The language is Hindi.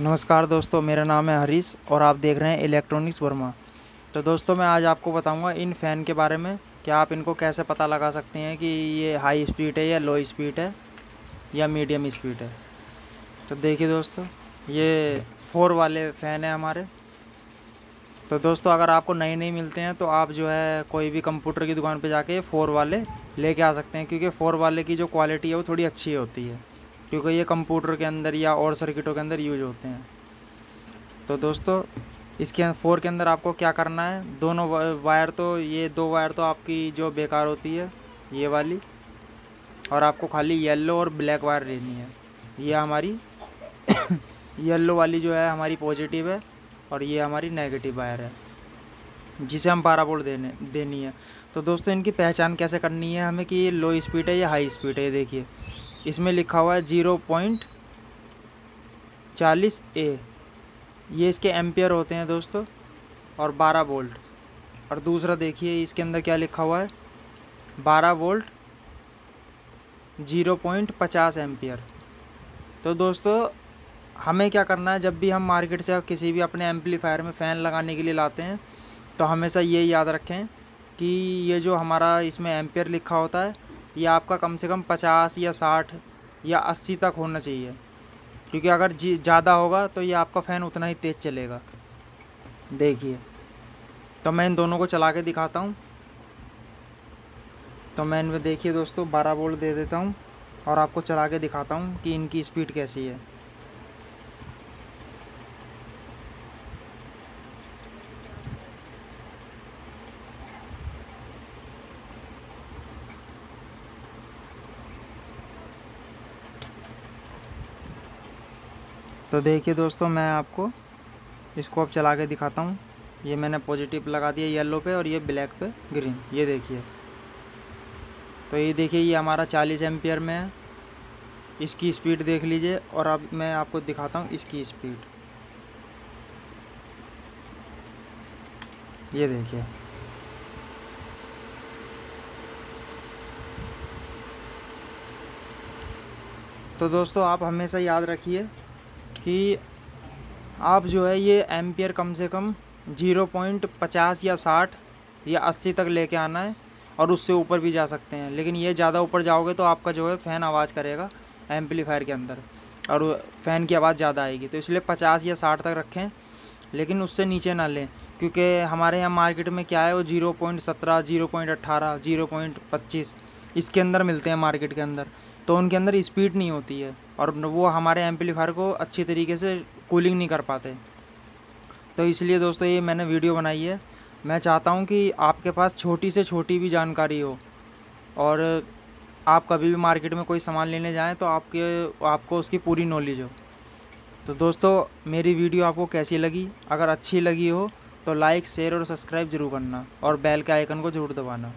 नमस्कार दोस्तों, मेरा नाम है हरीश और आप देख रहे हैं इलेक्ट्रॉनिक्स वर्मा। तो दोस्तों, मैं आज आपको बताऊँगा इन फ़ैन के बारे में कि आप इनको कैसे पता लगा सकते हैं कि ये हाई स्पीड है या लो स्पीड है या मीडियम स्पीड है। तो देखिए दोस्तों, ये फोर वाले फ़ैन है हमारे। तो दोस्तों, अगर आपको नए नहीं मिलते हैं तो आप जो है कोई भी कंप्यूटर की दुकान पर जाके फ़ोर वाले लेके आ सकते हैं, क्योंकि फ़ोर वाले की जो क्वालिटी है वो थोड़ी अच्छी होती है। क्योंकि ये कंप्यूटर के अंदर या और सर्किटों के अंदर यूज़ होते हैं। तो दोस्तों, इसके फोर के अंदर आपको क्या करना है? दोनों वायर तो ये दो वायर तो आपकी जो बेकार होती है, ये वाली, और आपको खाली येलो और ब्लैक वायर लेनी है। ये हमारी येलो वाली जो है, हमारी पॉजिटिव है, और ये हमारी नेगेटिव वायर है, जिसे हम बारह वोल्ट देने, देनी है। तो दोस्तों, इनकी पहचान कैसे करनी है हमें कि ये लो स्पीड है या हाई स्पीड है, ये देखिए। इसमें लिखा हुआ है ज़ीरो पॉइंट चालीस ए। ये इसके एम्पियर होते हैं दोस्तों, और बारह वोल्ट। और दूसरा देखिए, इसके अंदर क्या लिखा हुआ है? बारह वोल्ट, ज़ीरो पॉइंट पचास एम्पियर। तो दोस्तों, हमें क्या करना है, जब भी हम मार्केट से किसी भी अपने एम्पलीफायर में फ़ैन लगाने के लिए लाते हैं तो हमेशा ये याद रखें कि ये जो हमारा इसमें एम्पियर लिखा होता है ये आपका कम से कम पचास या साठ या अस्सी तक होना चाहिए। क्योंकि अगर जी, ज़्यादा होगा तो ये आपका फ़ैन उतना ही तेज़ चलेगा। देखिए तो मैं इन दोनों को चला के दिखाता हूँ। तो मैं इनमें देखिए दोस्तों, बारह वोल्ट दे देता हूँ और आपको चला के दिखाता हूँ कि इनकी स्पीड कैसी है। तो देखिए दोस्तों, मैं आपको इसको अब चला के दिखाता हूँ। ये मैंने पॉजिटिव लगा दिया येलो पे और ये ब्लैक पे ग्रीन ये देखिए। तो ये देखिए, ये हमारा 40 एम्पियर में है। इसकी स्पीड देख लीजिए और अब मैं आपको दिखाता हूँ इसकी स्पीड ये देखिए। तो दोस्तों, आप हमेशा याद रखिए कि आप जो है ये एम्पियर कम से कम ज़ीरो पॉइंट पचास या साठ या अस्सी तक लेके आना है और उससे ऊपर भी जा सकते हैं। लेकिन ये ज़्यादा ऊपर जाओगे तो आपका जो है फ़ैन आवाज़ करेगा एम्पलीफायर के अंदर और फ़ैन की आवाज़ ज़्यादा आएगी। तो इसलिए पचास या साठ तक रखें, लेकिन उससे नीचे ना लें, क्योंकि हमारे यहाँ मार्केट में क्या है, वो ज़ीरो पॉइंट सत्रह, ज़ीरो पॉइंट अट्ठारह ज़ीरो पॉइंट पच्चीस इसके अंदर मिलते हैं मार्केट के अंदर। तो उनके अंदर स्पीड नहीं होती है और वो हमारे एम्पलीफायर को अच्छी तरीके से कूलिंग नहीं कर पाते। तो इसलिए दोस्तों ये मैंने वीडियो बनाई है। मैं चाहता हूँ कि आपके पास छोटी से छोटी भी जानकारी हो और आप कभी भी मार्केट में कोई सामान लेने जाएँ तो आपके, आपको उसकी पूरी नॉलेज हो। तो दोस्तों, मेरी वीडियो आपको कैसी लगी? अगर अच्छी लगी हो तो लाइक, शेयर और सब्सक्राइब ज़रूर करना और बेल के आइकन को ज़रूर दबाना।